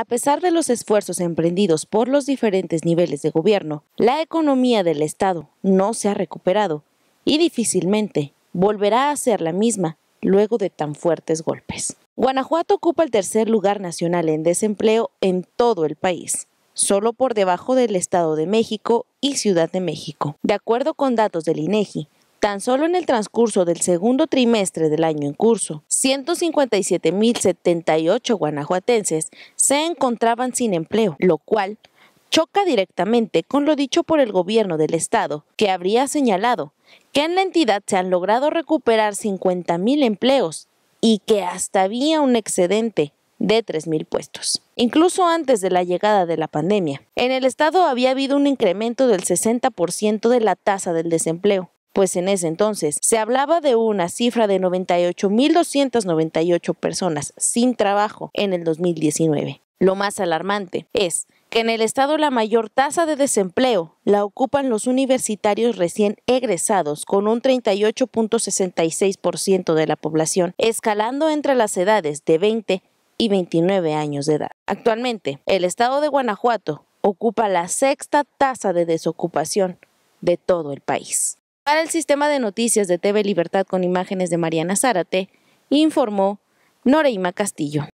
A pesar de los esfuerzos emprendidos por los diferentes niveles de gobierno, la economía del Estado no se ha recuperado y difícilmente volverá a ser la misma luego de tan fuertes golpes. Guanajuato ocupa el tercer lugar nacional en desempleo en todo el país, solo por debajo del Estado de México y Ciudad de México. De acuerdo con datos del INEGI, Tan solo en el transcurso del segundo trimestre del año en curso, 157.078 guanajuatenses se encontraban sin empleo, lo cual choca directamente con lo dicho por el gobierno del estado, que habría señalado que en la entidad se han logrado recuperar 50.000 empleos y que hasta había un excedente de 3.000 puestos. Incluso antes de la llegada de la pandemia, en el estado había habido un incremento del 60% de la tasa del desempleo, pues en ese entonces se hablaba de una cifra de 98.298 personas sin trabajo en el 2019. Lo más alarmante es que en el estado la mayor tasa de desempleo la ocupan los universitarios recién egresados, con un 38.66% de la población, escalando entre las edades de 20 y 29 años de edad. Actualmente, el estado de Guanajuato ocupa la sexta tasa de desocupación de todo el país. Para el sistema de noticias de TV Libertad con imágenes de Mariana Zárate, informó Noreima Castillo.